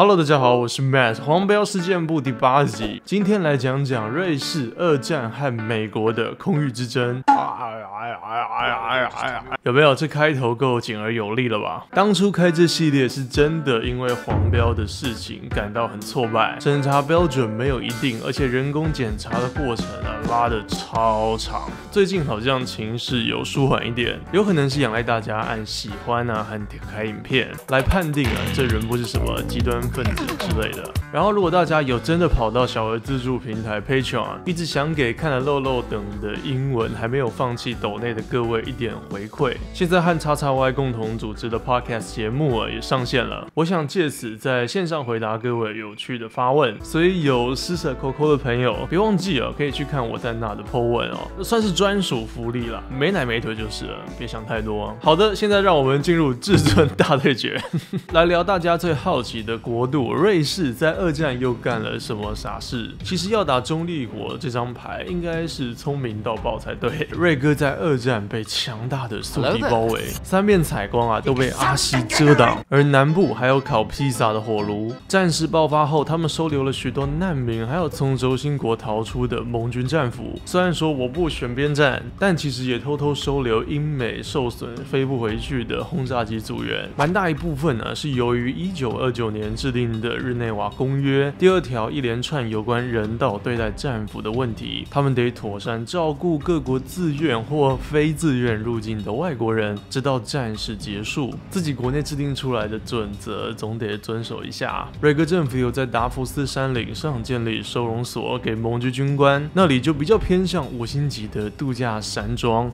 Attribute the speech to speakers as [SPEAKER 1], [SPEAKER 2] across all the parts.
[SPEAKER 1] Hello，大家好，我是 Matt，黄标事件部第八集，今天来讲讲瑞士二战和美国的空域之争。哎呀哎呀哎呀哎呀哎呀哎呀！有没有？这开头够简而有力了吧？当初开这系列是真的因为黄标的事情感到很挫败，审查标准没有一定，而且人工检查的过程啊拉的超长。最近好像情势有舒缓一点，有可能是仰赖大家按喜欢啊和点开影片来判定啊，这人不是什么极端。分子之类的。然后，如果大家有真的跑到小额自助平台 Patreon，一直想给看了漏漏等的英文还没有放弃抖内的各位一点回馈，现在和叉叉 Y 共同组织的 Podcast 节目啊也上线了。我想借此在线上回答各位有趣的发问，所以有施舍 Coco 的朋友，别忘记了可以去看我在那的 po 文哦，算是专属福利了，没奶没腿就是了，别想太多。好的，现在让我们进入至尊大对决，来聊大家最好奇的国。国度瑞士在二战又干了什么傻事？其实要打中立国这张牌，应该是聪明到爆才对。瑞哥在二战被强大的宿敌包围，三面采光啊都被阿西遮挡，而南部还有烤披萨的火炉。战事爆发后，他们收留了许多难民，还有从轴心国逃出的盟军战俘。虽然说我不选边站，但其实也偷偷收留英美受损飞不回去的轰炸机组员。蛮大一部分呢是由于一九二九年至制定的日内瓦公约第二条一连串有关人道对待战俘的问题，他们得妥善照顾各国自愿或非自愿入境的外国人，直到战事结束。自己国内制定出来的准则总得遵守一下。瑞格政府有在达福斯山岭上建立收容所给盟军军官，那里就比较偏向五星级的度假山庄。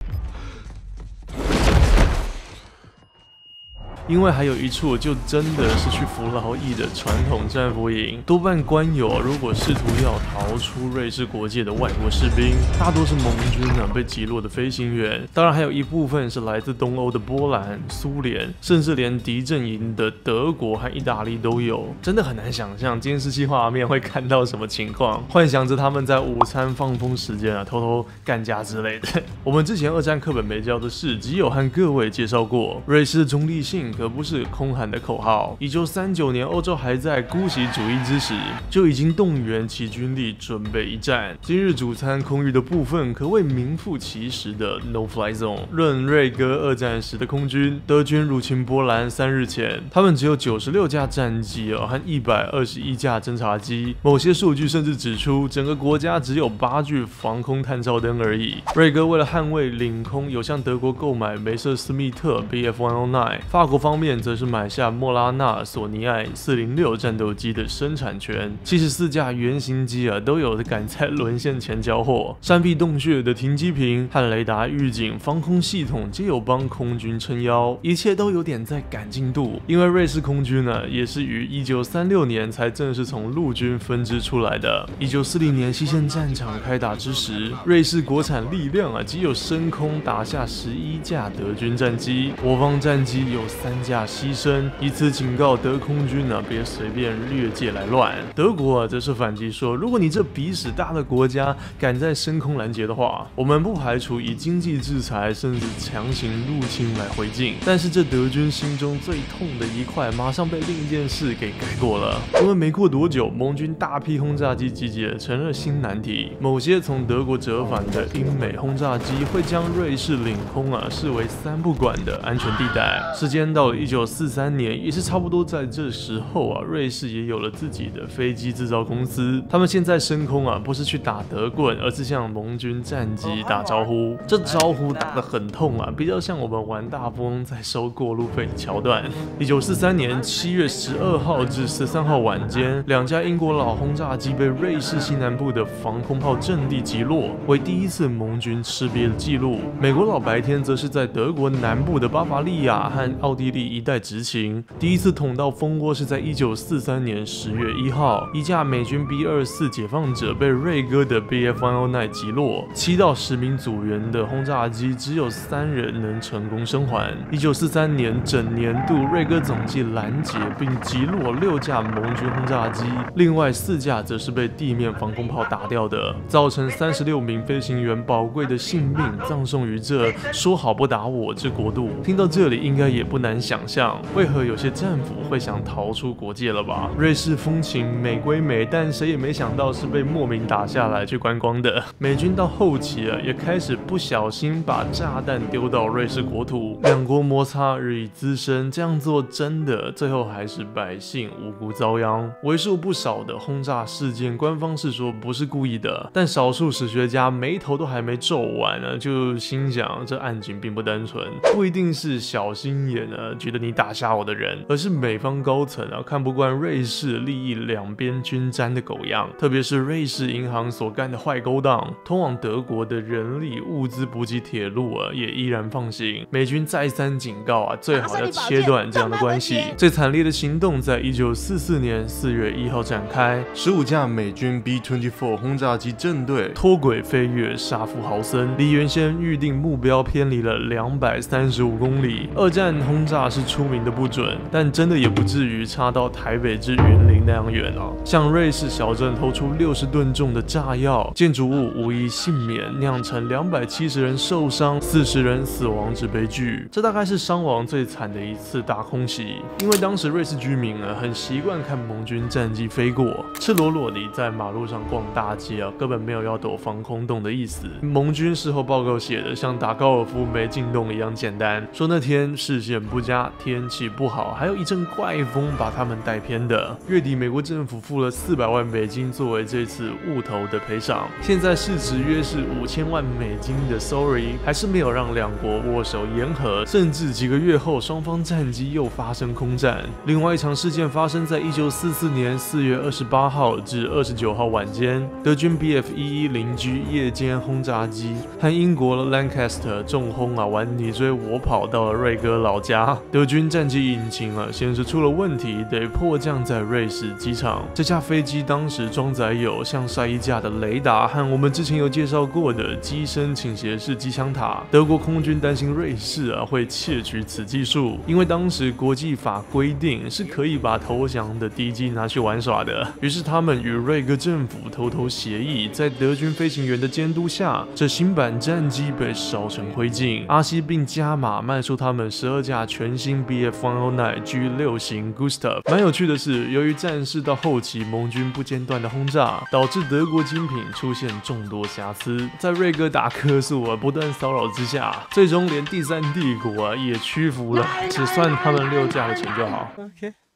[SPEAKER 1] 因为还有一处，就真的是去服劳役的传统战俘营，多半官友如果试图要逃出瑞士国界的外国士兵，大多是盟军呢被击落的飞行员，当然还有一部分是来自东欧的波兰、苏联，甚至连敌阵营的德国和意大利都有。真的很难想象监视器画面会看到什么情况，幻想着他们在午餐放风时间啊偷偷干架之类的。我们之前二战课本没教的事，只有和各位介绍过瑞士的中立性。可不是空喊的口号。一九三九年，欧洲还在姑息主义之时，就已经动员其军力准备一战。今日主餐空域的部分，可谓名副其实的 No Fly Zone。论瑞哥二战时的空军，德军入侵波兰三日前，他们只有九十六架战机哦，和一百二十一架侦察机。某些数据甚至指出，整个国家只有八具防空探照灯而已。瑞哥为了捍卫领空，有向德国购买梅瑟斯密特 Bf109，法国。方面则是买下莫拉纳索尼埃四零六战斗机的生产权，七十四架原型机啊都有的赶在沦陷前交货。山壁洞穴的停机坪和雷达预警防空系统皆有帮空军撑腰，一切都有点在赶进度。因为瑞士空军呢也是于一九三六年才正式从陆军分支出来的。一九四零年西线战场开打之时，瑞士国产力量啊只有升空打下十一架德军战机，我方战机有三。架牺牲，以此警告德空军呢，别随便越界来乱。德国，则是反击说，如果你这鼻屎大的国家敢在升空拦截的话，我们不排除以经济制裁，甚至强行入侵来回敬。但是这德军心中最痛的一块，马上被另一件事给盖过了。因为没过多久，盟军大批轰炸机集结，成了新难题。某些从德国折返的英美轰炸机，会将瑞士领空啊视为三不管的安全地带。时间到。到一九四三年，也是差不多在这时候啊，瑞士也有了自己的飞机制造公司。他们现在升空啊，不是去打德棍，而是向盟军战机打招呼。这招呼打得很痛啊，比较像我们玩大富翁在收过路费的桥段。一九四三年七月十二号至十三号晚间，两架英国老轰炸机被瑞士西南部的防空炮阵地击落，为第一次盟军吃瘪的记录。美国老白天则是在德国南部的巴伐利亚和奥地。第一代执勤，第一次捅到蜂窝是在一九四三年十月一号，一架美军 B 二四解放者被瑞哥的 Bf one o nine 击落，七到十名组员的轰炸机只有三人能成功生还。一九四三年整年度，瑞哥总计拦截并击落六架盟军轰炸机，另外四架则是被地面防空炮打掉的，造成三十六名飞行员宝贵的性命葬送于这说好不打我之国度。听到这里，应该也不难。想象为何有些战俘会想逃出国界了吧？瑞士风情美归美，但谁也没想到是被莫名打下来去观光的。美军到后期啊，也开始不小心把炸弹丢到瑞士国土，两国摩擦日益滋生。这样做真的最后还是百姓无辜遭殃。为数不少的轰炸事件，官方是说不是故意的，但少数史学家眉头都还没皱完呢，就心想这案情并不单纯，不一定是小心眼呢呢觉得你打瞎我的人，而是美方高层啊看不惯瑞士利益两边均沾的狗样，特别是瑞士银行所干的坏勾当，通往德国的人力物资补给铁路啊也依然放行。美军再三警告啊，最好要切断这样的关系。最惨烈的行动在一九四四年四月一号展开，十五架美军 B-24 轰炸机正队脱轨飞越沙夫豪森，离原先预定目标偏离了两百三十五公里。二战轰炸是出名的不准，但真的也不至于差到台北至云林那样远啊。向瑞士小镇投出六十吨重的炸药，建筑物无一幸免，酿成两百七十人受伤、四十人死亡之悲剧。这大概是伤亡最惨的一次大空袭，因为当时瑞士居民啊很习惯看盟军战机飞过，赤裸裸地在马路上逛大街啊，根本没有要躲防空洞的意思。盟军事后报告写的像打高尔夫没进洞一样简单，说那天视线不佳，天气不好，还有一阵怪风把他们带偏的。月底，美国政府付了四百万美金作为这次误投的赔偿，现在市值约是五千万美金的 Sorry，还是没有让两国握手言和，甚至几个月后，双方战机又发生空战。另外一场事件发生在一九四四年四月二十八号至二十九号晚间，德军 Bf 一一零 G 夜间轰炸机和英国 Lancaster 重轰啊，玩你追我跑到了瑞哥老家。德军战机引擎啊，先是出了问题，得迫降在瑞士机场。这架飞机当时装载有像晒衣架的雷达和我们之前有介绍过的机身倾斜式机枪塔。德国空军担心瑞士啊会窃取此技术，因为当时国际法规定是可以把投降的敌机拿去玩耍的。于是他们与瑞哥政府偷偷协议，在德军飞行员的监督下，这新版战机被烧成灰烬。阿西并加码卖出他们十二架全新 Bf109 G 六型 Gustav。蛮有趣的是，由于战事到后期盟军不间断的轰炸，导致德国精品出现众多瑕疵，在瑞哥打科数啊不断骚扰之下，最终连第三帝国啊也屈服了，只算他们六架的钱就好。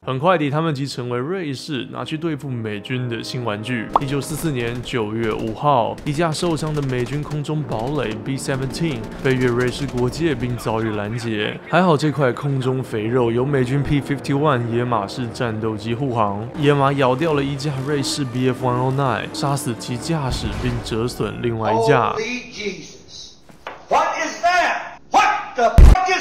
[SPEAKER 1] 很快地，他们即成为瑞士拿去对付美军的新玩具。一九四四年九月五号，一架受伤的美军空中堡垒 B-17 飞越瑞士国界，并遭遇拦截。还好这块空中肥肉由美军 P-51 野马式战斗机护航，野马咬掉了一架瑞士 Bf109，杀死其驾驶并折损另外一架。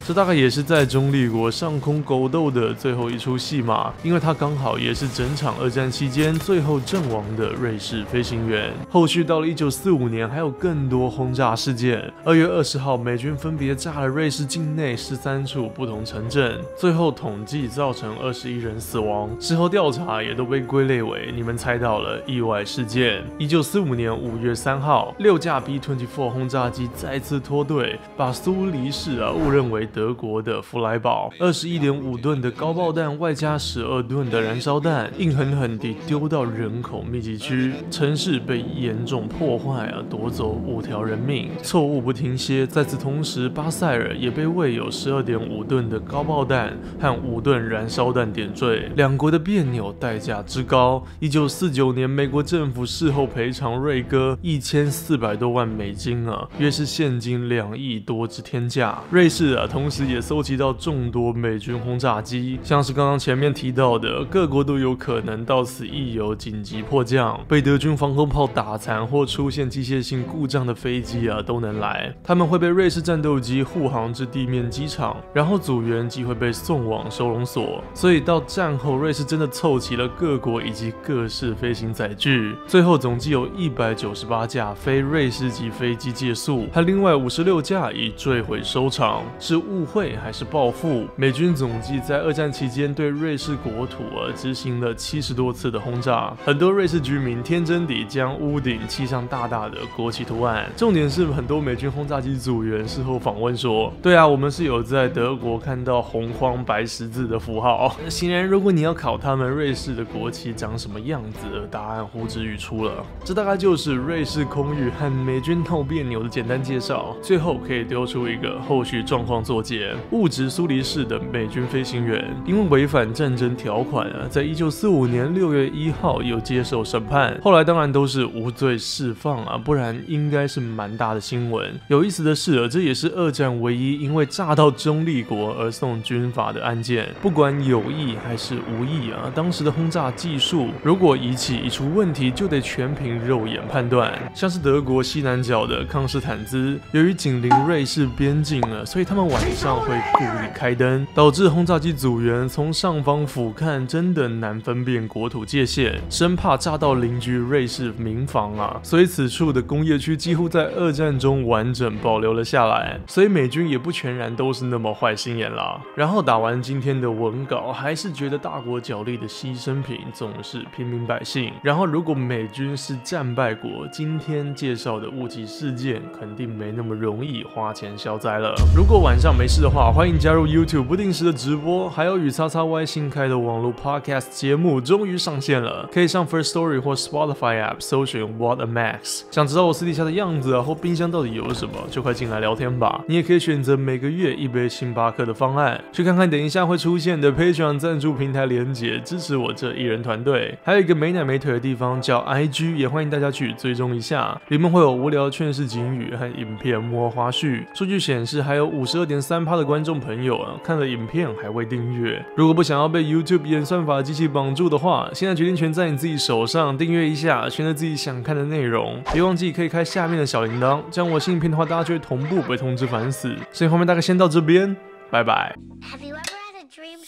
[SPEAKER 1] 这大概也是在中立国上空狗斗的最后一出戏码，因为他刚好也是整场二战期间最后阵亡的瑞士飞行员。后续到了一九四五年，还有更多轰炸事件。二月二十号，美军分别炸了瑞士境内十三处不同城镇，最后统计造成二十一人死亡。事后调查也都被归类为你们猜到了意外事件。一九四五年五月三号，六架 B-24 轰炸机再次脱队，把苏黎世啊误认为。德国的弗莱堡，二十一点五吨的高爆弹，外加十二吨的燃烧弹，硬狠狠地丢到人口密集区，城市被严重破坏啊，夺走五条人命。错误不停歇。在此同时，巴塞尔也被喂有十二点五吨的高爆弹和五吨燃烧弹点缀。两国的别扭代价之高。一九四九年，美国政府事后赔偿瑞哥一千四百多万美金啊，约是现金两亿多之天价。瑞士啊，同。同时也搜集到众多美军轰炸机，像是刚刚前面提到的，各国都有可能到此一游紧急迫降，被德军防空炮打残或出现机械性故障的飞机啊都能来。他们会被瑞士战斗机护航至地面机场，然后组员机会被送往收容所。所以到战后，瑞士真的凑齐了各国以及各式飞行载具，最后总计有一百九十八架非瑞士级飞机借宿，还另外五十六架已坠毁收场，是物。误会还是报复？美军总计在二战期间对瑞士国土啊执行了七十多次的轰炸，很多瑞士居民天真地将屋顶漆上大大的国旗图案。重点是，很多美军轰炸机组员事后访问说：“对啊，我们是有在德国看到红框白十字的符号。”显然，如果你要考他们瑞士的国旗长什么样子，答案呼之欲出了。这大概就是瑞士空域和美军闹别扭的简单介绍。最后可以丢出一个后续状况做作结：误植苏黎世的美军飞行员，因为违反战争条款啊，在一九四五年六月一号有接受审判，后来当然都是无罪释放啊，不然应该是蛮大的新闻。有意思的是啊，这也是二战唯一因为炸到中立国而送军法的案件，不管有意还是无意啊，当时的轰炸技术如果仪器一出问题，就得全凭肉眼判断。像是德国西南角的康斯坦兹，由于紧邻瑞士边境啊，所以他们晚上会故意开灯，导致轰炸机组员从上方俯瞰，真的难分辨国土界限，生怕炸到邻居瑞士民房啊。所以此处的工业区几乎在二战中完整保留了下来。所以美军也不全然都是那么坏心眼啦。然后打完今天的文稿，还是觉得大国角力的牺牲品总是平民百姓。然后如果美军是战败国，今天介绍的雾气事件肯定没那么容易花钱消灾了。如果晚上没事的话，欢迎加入 YouTube 不定时的直播，还有与叉叉 Y 新开的网络 Podcast 节目终于上线了，可以上 First Story 或 Spotify App 搜寻 What a Max。想知道我私底下的样子啊，或冰箱到底有什么，就快进来聊天吧。你也可以选择每个月一杯星巴克的方案，去看看等一下会出现的 Patreon 赞助平台连接，支持我这艺人团队。还有一个没奶没腿的地方叫 IG，也欢迎大家去追踪一下，里面会有无聊劝世警语和影片幕后花絮。数据显示，还有五十二点三趴的观众朋友啊，看了影片还未订阅。如果不想要被 YouTube 演算法机器绑住的话，现在决定权在你自己手上，订阅一下，选择自己想看的内容。别忘记可以开下面的小铃铛，这样我新影片的话，大家就会同步被通知烦死。所以后面大概先到这边，拜拜。
[SPEAKER 2] Have you ever had a dream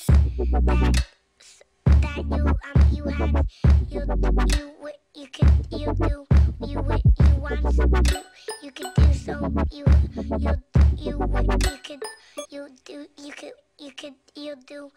[SPEAKER 2] that, that you um you had you you wi- you you you do you wi- you want to do. You could do so you you you wi- you could you do you could you could you do